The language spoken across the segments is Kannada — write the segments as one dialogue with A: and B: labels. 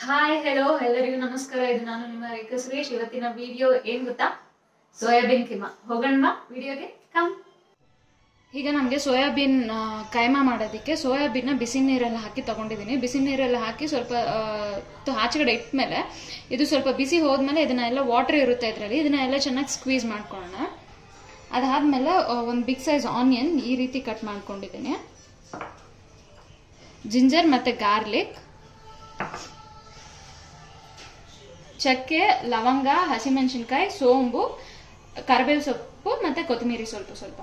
A: ಹಾಯ್ ಹೆಲೋ ಎಲ್ಲರಿಗೂ ನಮಸ್ಕಾರ. ಇದು ನಾನು ನಿಮ್ಮ ರೇಖಾ ಸುರೇಶ್. ಇವತ್ತಿನ ವಿಡಿಯೋ ಏನ್ ಗೊತ್ತಾ? ಸೋಯಾಬೀನ್ ಕಿಮಾ. ಹೋಗೋಣ ವಿಡಿಯೋಗೆ ಕಮ್ ಈಗ ನಮಗೆ ಸೋಯಾಬೀನ್ ಕೈಮಾ ಮಾಡೋದಕ್ಕೆ ಸೋಯಾಬೀನ್ನ ಬಿಸಿ ನೀರೆಲ್ಲ ಹಾಕಿ ತಗೊಂಡಿದ್ದೀನಿ ಬಿಸಿ ನೀರೆಲ್ಲ ಹಾಕಿ ಸ್ವಲ್ಪ ಆಚೆಗಡೆ ಇಟ್ಮೇಲೆ ಇದು ಸ್ವಲ್ಪ ಬಿಸಿ ಹೋದ್ಮೇಲೆ ಇದನ್ನ ಎಲ್ಲ ವಾಟರ್ ಇರುತ್ತೆ ಇದರಲ್ಲಿ. ಇದನ್ನ ಎಲ್ಲ ಚೆನ್ನಾಗಿ ಸ್ಕ್ವೀಸ್ ಮಾಡ್ಕೊಳ್ಳೋಣ. ಅದಾದ್ಮೇಲೆ ಒಂದು ಬಿಗ್ ಸೈಜ್ ಆನಿಯನ್ ಈ ರೀತಿ ಕಟ್ ಮಾಡ್ಕೊಂಡಿದ್ದೀನಿ ಜಿಂಜರ್ ಮತ್ತು ಗಾರ್ಲಿಕ್ ಚಕ್ಕೆ, ಲವಂಗ, ಹಸಿಮೆಣಸಿನ್ಕಾಯಿ, ಸೋಂಬು ಕರಿಬೇವು ಸೊಪ್ಪು ಮತ್ತೆ ಕೊತ್ತಂಬರಿ ಸ್ವಲ್ಪ ಸ್ವಲ್ಪ.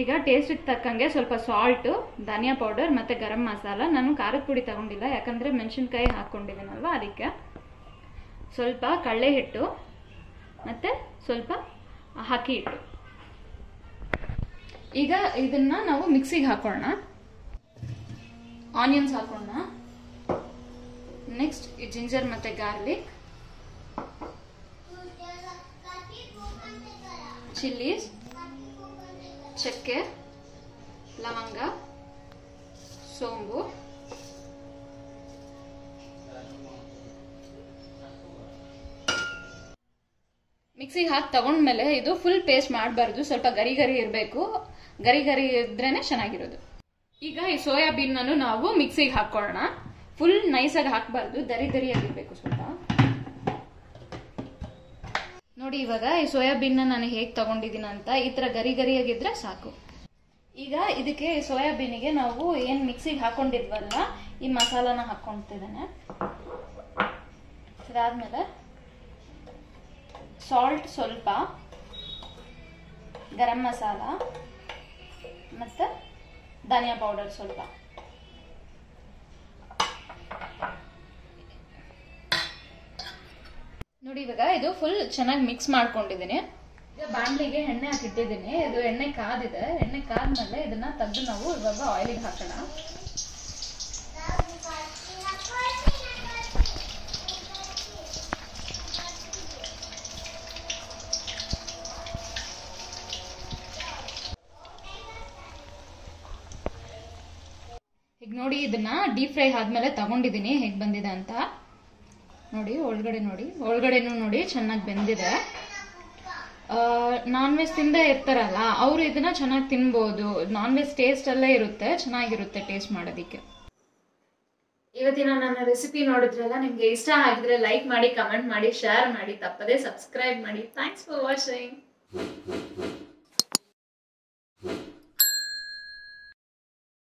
A: ಈಗ ಟೇಸ್ಟಿಗೆ ತಕ್ಕಂಗೆ ಸ್ವಲ್ಪ ಸಾಲ್ಟ್ ಧನಿಯಾ ಪೌಡರ್ ಮತ್ತೆ ಗರಂ ಮಸಾಲ. ನಾನು ಖಾರದ ಪುಡಿ ತಗೊಂಡಿಲ್ಲ, ಯಾಕಂದ್ರೆ ಮೆಣಸಿನ್ಕಾಯಿ ಹಾಕೊಂಡಿದ್ದೀನಲ್ವ ಅದಕ್ಕೆ. ಸ್ವಲ್ಪ ಕಡಲೆ ಹಿಟ್ಟು ಮತ್ತೆ ಸ್ವಲ್ಪ ಅಕ್ಕಿ ಹಿಟ್ಟು. ಈಗ ಇದನ್ನ ನಾವು ಮಿಕ್ಸಿಗೆ ಹಾಕೋಣ ಆನಿಯನ್ಸ್ ಹಾಕೋಣ ನೆಕ್ಸ್ಟ್ ಜಿಂಜರ್ ಮತ್ತೆ ಗಾರ್ಲಿಕ್ ಚಿಲ್ಲೀಸ್, ಚಕ್ಕೆ, ಲವಂಗ, ಸೋಂಬು. ಮಿಕ್ಸಿಗೆ ಹಾಕಿ ತಗೊಂಡ್ಮೇಲೆ ಇದು ಫುಲ್ ಪೇಸ್ಟ್ ಮಾಡಬಾರ್ದು, ಸ್ವಲ್ಪ ಗರಿ ಗರಿ ಇರಬೇಕು. ಗರಿ ಗರಿ ಇದ್ರೇನೆ ಚೆನ್ನಾಗಿರೋದು. ಈಗ ಈ ಸೋಯಾಬೀನ್ ನಾವು ಮಿಕ್ಸಿಗೆ ಹಾಕೊಳ್ಳೋಣ ಫುಲ್ ನೈಸಾಗಿ ಹಾಕಬಾರ್ದು ದರಿ ದರಿಯಾಗಿರ್ಬೇಕು ಸ್ವಲ್ಪ. ನೋಡಿ ಇವಾಗ ಈ ಸೋಯಾಬೀನ್ ನಾನು ಹೇಗೆ ತಗೊಂಡಿದ್ದೀನಿ ಅಂತ ಈ ತರ ಗರಿ ಗರಿಯಾಗಿದ್ರೆ ಸಾಕು. ಈಗ ಇದಕ್ಕೆ ಸೋಯಾಬೀನಿಗೆ ನಾವು ಏನ್ ಮಿಕ್ಸಿಗೆ ಹಾಕೊಂಡಿದ್ವಲ್ಲ, ಈ ಮಸಾಲಾನ ಹಾಕೊಂತಿದ್ದೇನೆ ಇದಾದ್ಮೇಲೆ ಸಾಲ್ಟ್ ಸ್ವಲ್ಪ, ಗರಂ ಮಸಾಲ, ಮತ್ತೆ ಧನಿಯಾ ಪೌಡರ್ ಸ್ವಲ್ಪ. ನೋಡಿ, ಇವಾಗ ಇದು ಫುಲ್ ಚೆನ್ನಾಗಿ ಮಿಕ್ಸ್ ಮಾಡ್ಕೊಂಡಿದ್ದೀನಿ. ಈಗ ಬಾಣಲಿಗೆ ಎಣ್ಣೆ ಹಾಕಿಟ್ಟಿದ್ದೀನಿ. ಇದು ಎಣ್ಣೆ ಕಾದಿದೆ. ಎಣ್ಣೆ ಕಾದ್ಮೇಲೆ ಇದನ್ನ ತೆಗೆದು ನಾವು ಇವಾಗ ಆಯಿಲಿಗೆ ಹಾಕೋಣ. ಈಗ ನೋಡಿ, ಇದನ್ನ ಡೀಪ್ ಫ್ರೈ ಆದ್ಮೇಲೆ ತಗೊಂಡಿದ್ದೀನಿ. ಹೇಗ್ ಬಂದಿದೆ ಅಂತ. ನೋಡಿ, ಒಳಗಡೆ ನೋಡಿ. ಒಳಗಡೆನೂ ನೋಡಿ, ಚೆನ್ನಾಗಿ ಬೆಂದಿದೆ. ನಾನ್ ವೆಜ್ ತಿಂದೇ ಇರ್ತಾರಲ್ಲ, ಅವರು ಇದನ್ನ ಚೆನ್ನಾಗಿ ತಿನ್ಬೋದು. ನಾನ್ ವೆಜ್ ಟೇಸ್ಟ್ ಅಲ್ಲೇ ಇರುತ್ತೆ, ಚೆನ್ನಾಗಿರುತ್ತೆ ಟೇಸ್ಟ್ ಮಾಡೋದಿಕ್ಕೆ. ಇವತ್ತಿನ ನನ್ನ ರೆಸಿಪಿ ನೋಡಿದ್ರಲ್ಲ, ನಿಮ್ಗೆ ಇಷ್ಟ ಆಗಿದ್ರೆ ಲೈಕ್ ಮಾಡಿ ಕಮೆಂಟ್ ಮಾಡಿ ಶೇರ್ ಮಾಡಿ, ತಪ್ಪದೆ ಸಬ್ಸ್ಕ್ರೈಬ್ ಮಾಡಿ. Thanks for watching